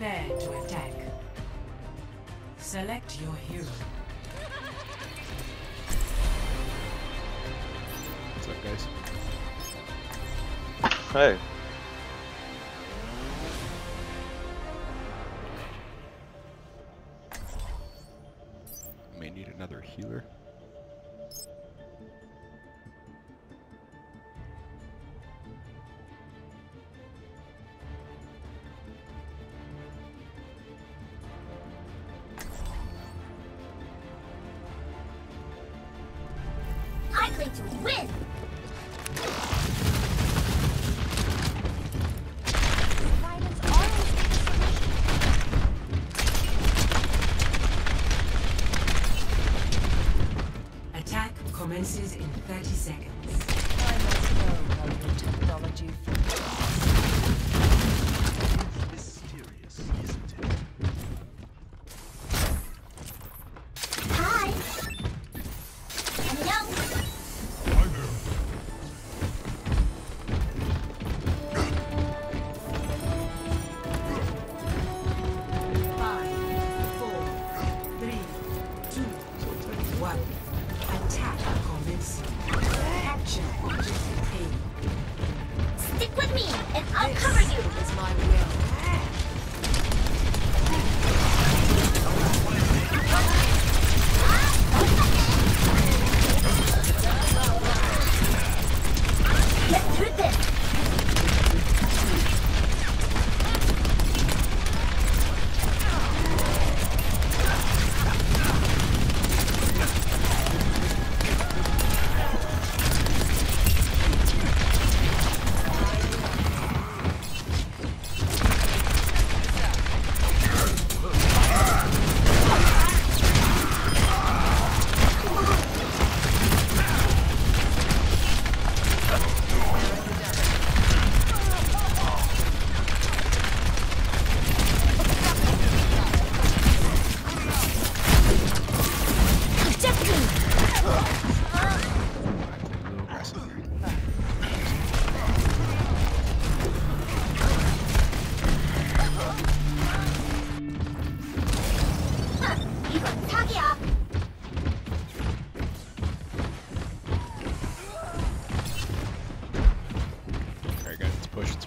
Prepare to attack. Select your hero. What's up, guys? Hey. May need another healer.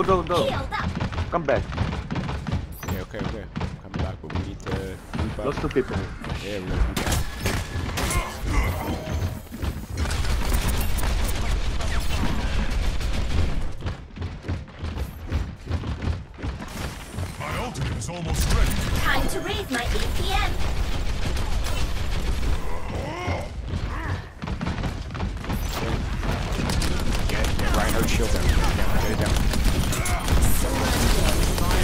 Don't, don't, don't. Healed up! Come back. Okay, okay, okay. I'm back, but we need to group up. Lots of people. Yeah, we're gonna group up. My ultimate is almost ready. Time to raise my APM! Get, get Reinhardt shield down. Get it down, get it down.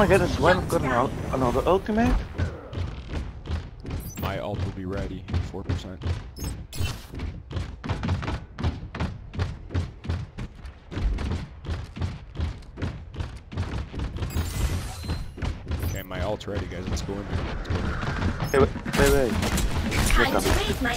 my goodness, i've got an, another ultimate? My ult will be ready, 4%. Okay, my ult's ready guys, let's go in. Hey, wait, wait, wait. Time to raise my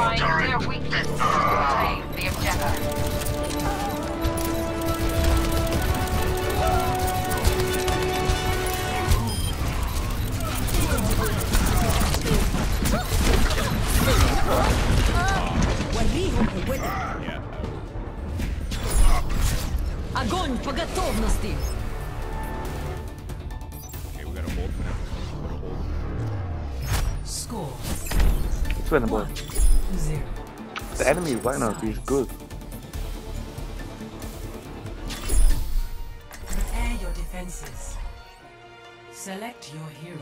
identifying their weakness. Claim the objective. Огонь! Score. It's where the the enemy right now, he's good. Prepare your defenses. Select your hero.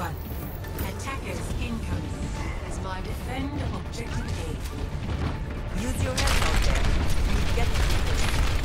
one. Attackers incoming. As my defend objective A. Use your head out there. You get it.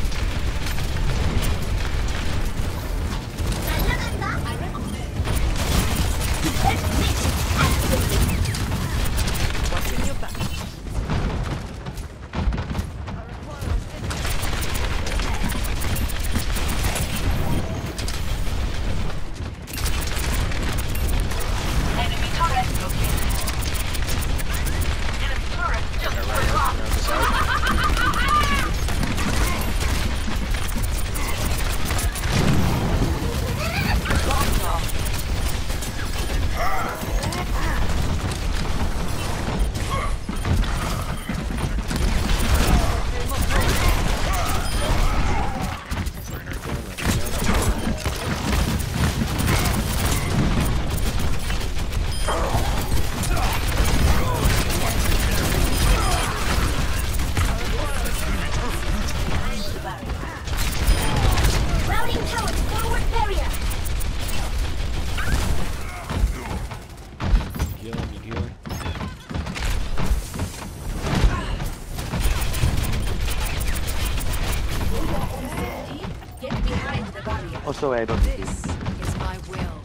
so I don't this is my will.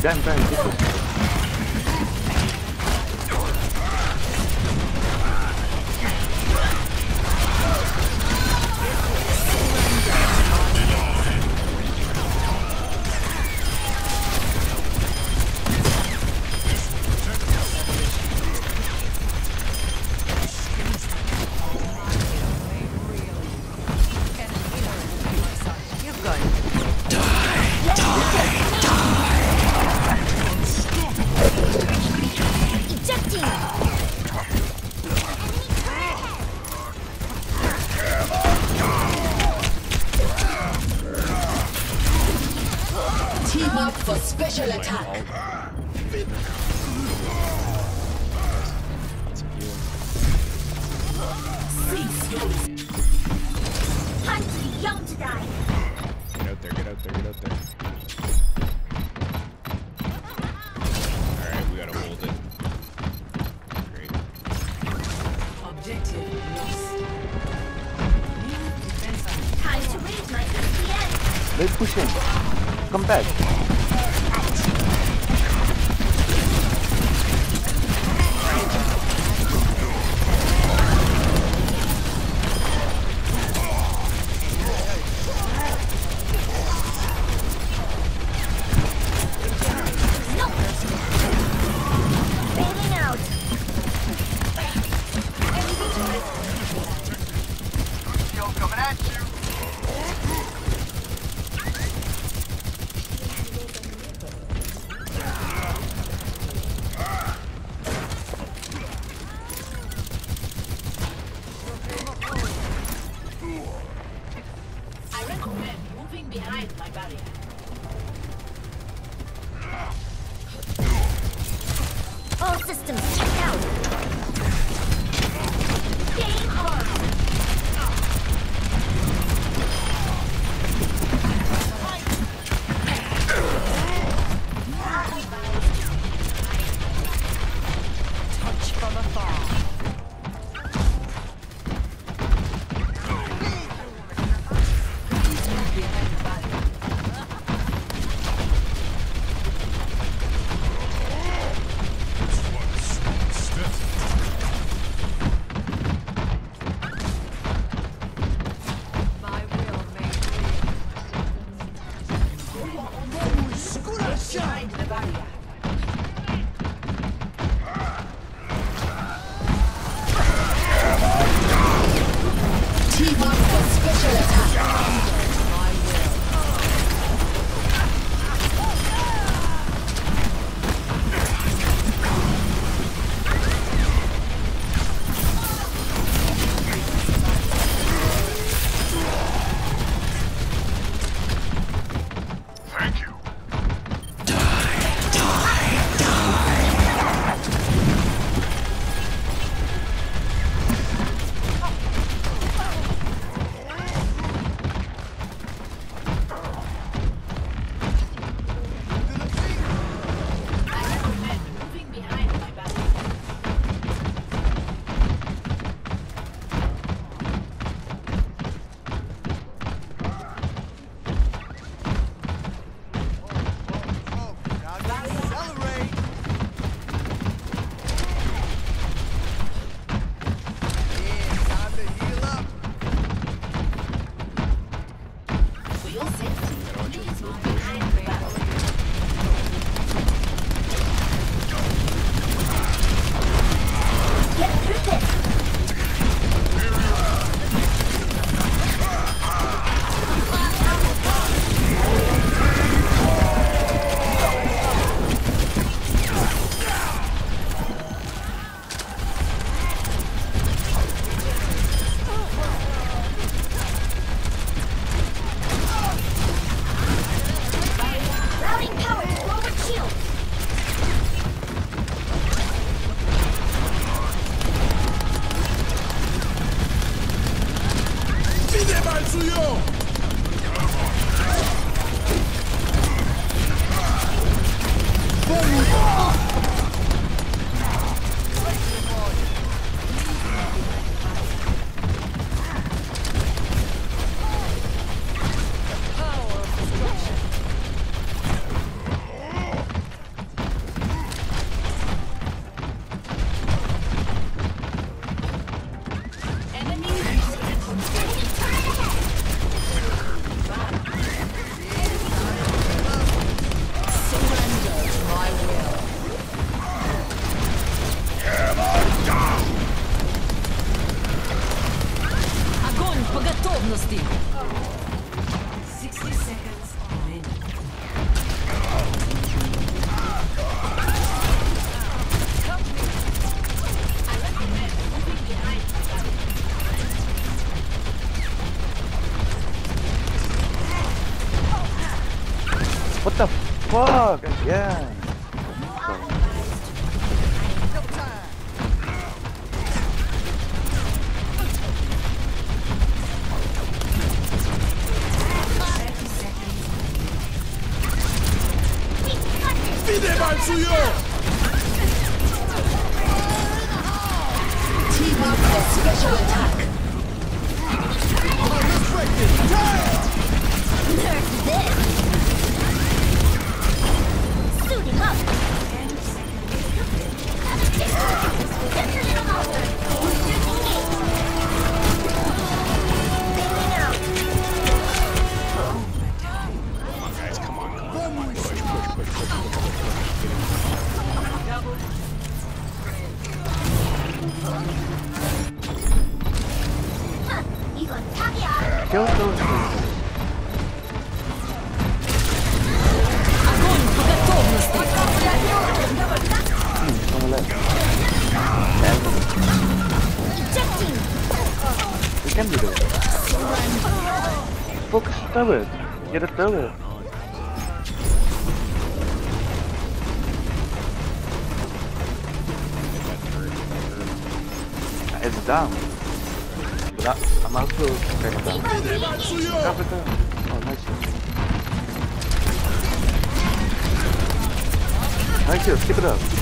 Damn, damn, They push in. Come back. Fuck? Again. Focus tower. Get a tower. It's down. But I, I'm also kind of down. Drop it down. Oh, nice. Nice. Keep it up.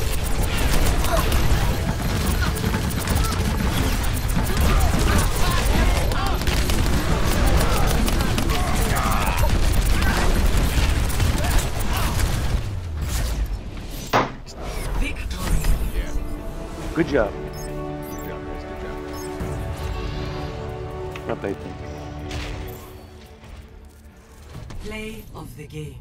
Good job. Good job, guys. Good job. Well played. Play of the game.